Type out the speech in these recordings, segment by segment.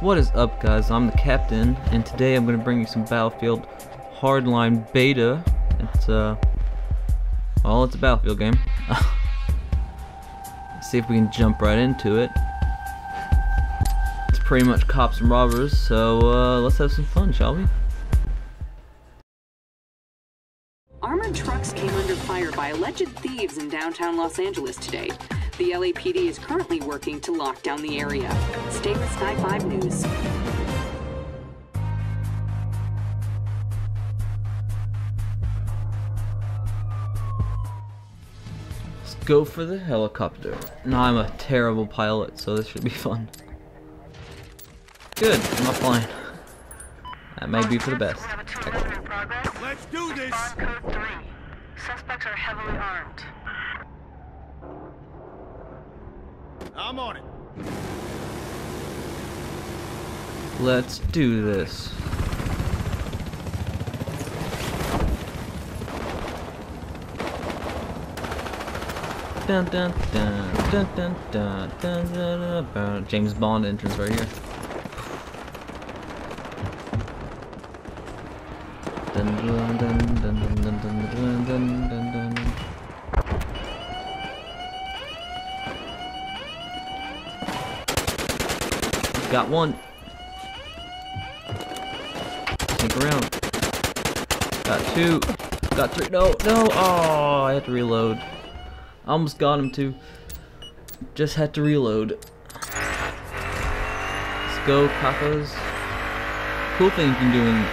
What is up guys, I'm the captain, and today I'm going to bring you some Battlefield Hardline Beta. It's, uh, well, it's a Battlefield game. see if we can jump right into it. It's pretty much cops and robbers, so uh, let's have some fun, shall we? Armored trucks came under fire by alleged thieves in downtown Los Angeles today. The LAPD is currently working to lock down the area. Stay with Sky 5 News. Let's go for the helicopter. Now I'm a terrible pilot, so this should be fun. Good, I'm not flying. That may be for the best. Let's do this! Respond code 3. Suspects are heavily armed. I'm on it. Let's do this. Dun dun dun James Bond entrance right here. Dun dun dun dun dun dun dun dun dun dun dun. Got one. Sneak around. Got two. Got three. No, no. Oh, I had to reload. I Almost got him too. Just had to reload. Let's go, Papas. Cool thing you can do in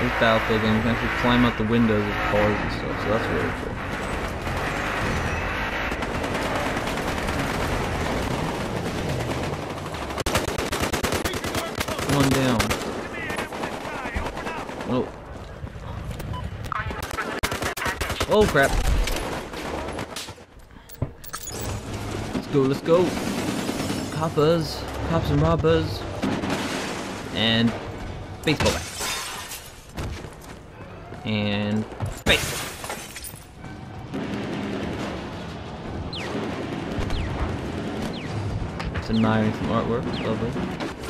this Battlefield game, you can actually climb out the windows of cars and stuff, so that's really cool. One down. Oh. Oh crap. Let's go, let's go. Coppers, cops and robbers. And baseball bat. And baseball. Just admiring some artwork, lovely.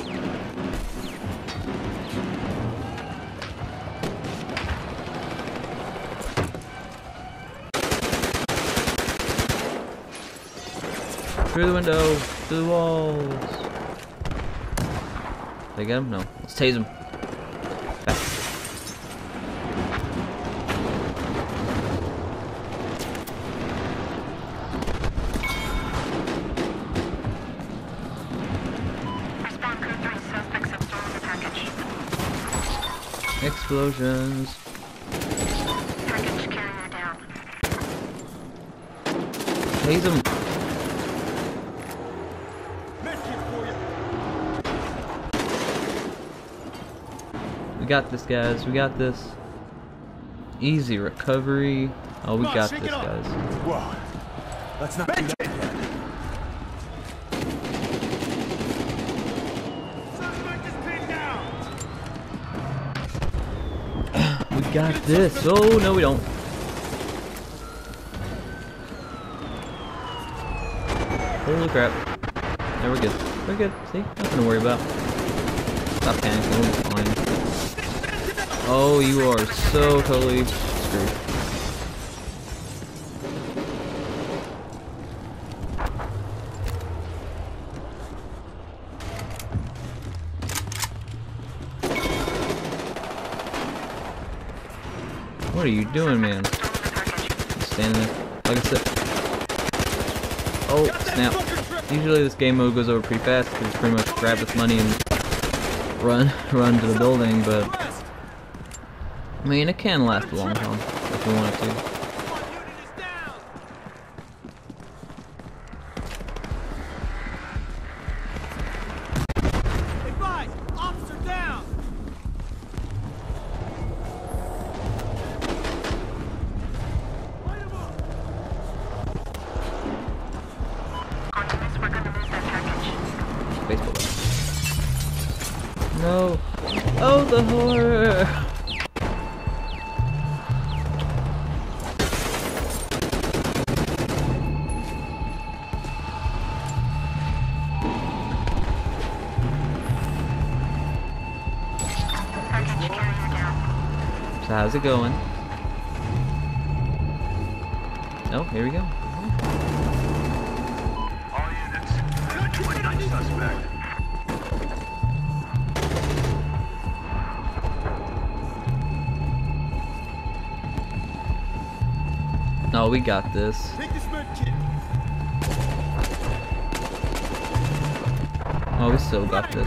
Through the window, through the walls. Did I get him? No. Let's tase him. Back. Respond code 3. Suspects have stolen the package. Explosions. Package carrier down. Tase him. We got this, guys. We got this. Easy recovery. Oh, we Come on, got shake this, guys. Whoa. Let's not do that. Suspect is pinned down. We got this. Oh, no, we don't. Holy crap. No, we're good. We're good. See? Nothing to worry about. Stop panicking. Oh, you are so totally screwed. What are you doing, man? Standing there. Like I said. Oh, snap. Usually this game mode goes over pretty fast because it's pretty much grab this money and run, run to the building, but I mean it can last a long time if we want it to. Unit is down. Horror. How's it going? Oh, here we go. All units. Suspect. Oh, we got this. Oh, we still got this.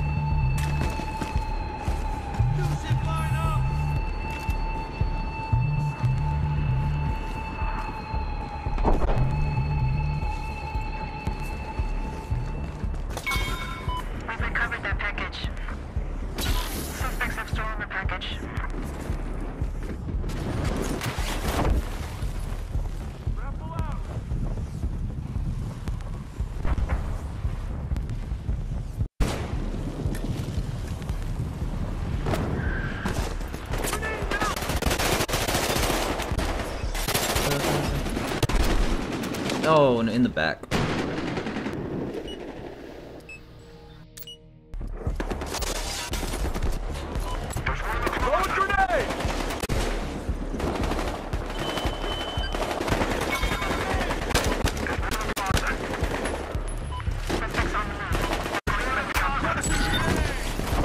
Oh, and in the back.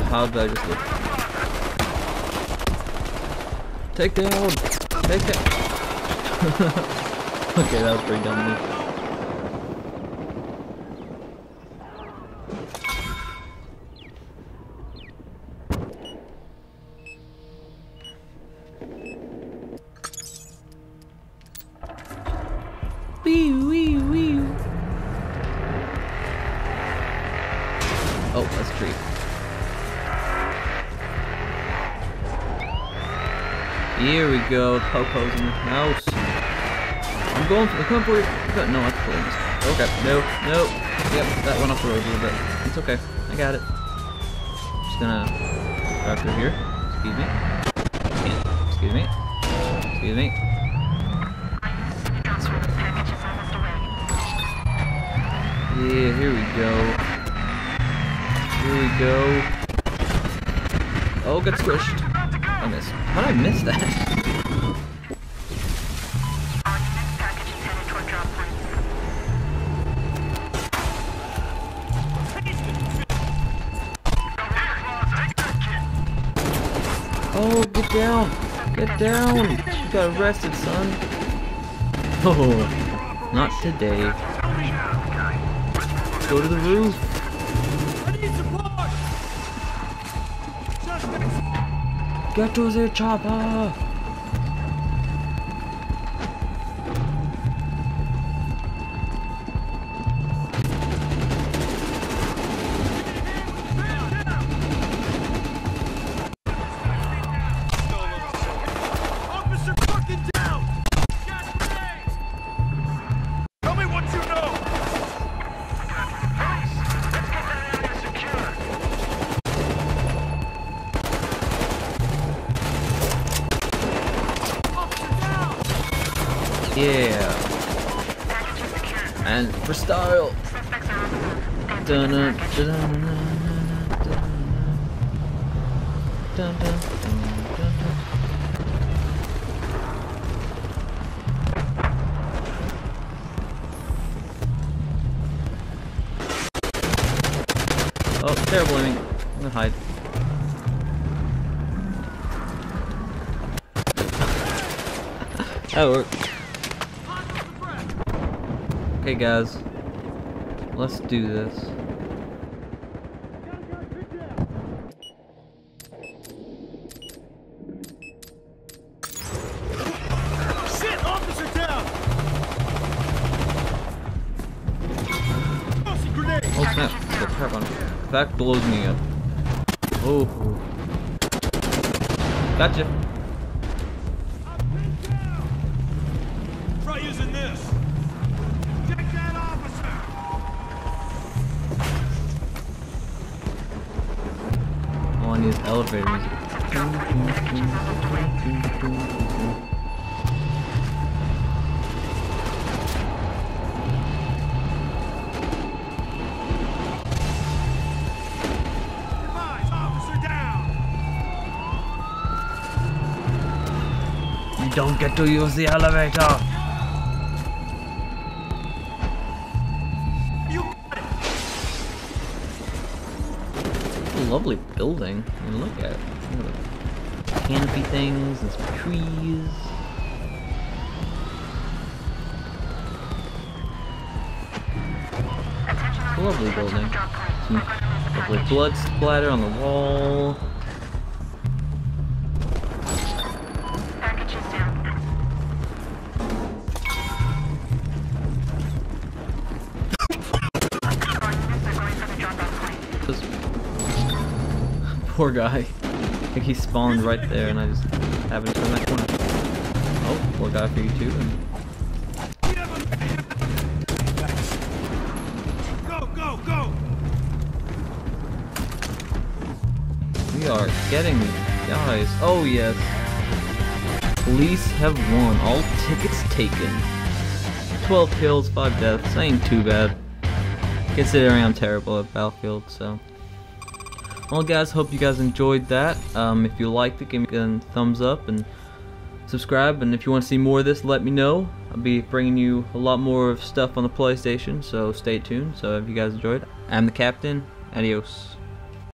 How did I just look? Take down! Take down! okay, that was pretty dumb. Popo's in the house. I'm going for the come for No, that's pulling this. Okay. No, no. Yep, that went off the road a little bit. It's okay. I got it. Just gonna drive through here. Excuse me. Excuse me. Excuse me. Yeah, here we go. Here we go. Oh, got squished. I missed. How did I miss that? Down! You got arrested, son. Oh, not today. Go to the roof. Get to the chopper. Yeah. And for style. Dun dun dun. Oh, terrible aiming. I'm gonna hide. that worked. Hot off the breath. Okay, guys. Let's do this. Got a guy pinned down. Shit, officer down. Tossing grenade. Oh snap, the crap on That blows me up. Oh. Gotcha. elevator music. You don't get to use the elevator! Lovely building. I mean, look at it. Look at the canopy things and some trees. Lovely building. Some We're gonna lose the lovely blood splatter on the wall. Poor guy. I think he spawned right there, and I just happened to turn that corner. Oh, poor guy for you too. And Go, go, go! we are getting guys. Oh yes. Police have won. All tickets taken. 12 kills, 5 deaths. Ain't too bad. Considering I'm terrible at Battlefield, so. Well guys, hope you guys enjoyed that. Um, if you liked it, give me a thumbs up and subscribe. And if you want to see more of this, let me know. I'll be bringing you a lot more of stuff on the PlayStation, so stay tuned. So if you guys enjoyed, I'm the captain. Adios.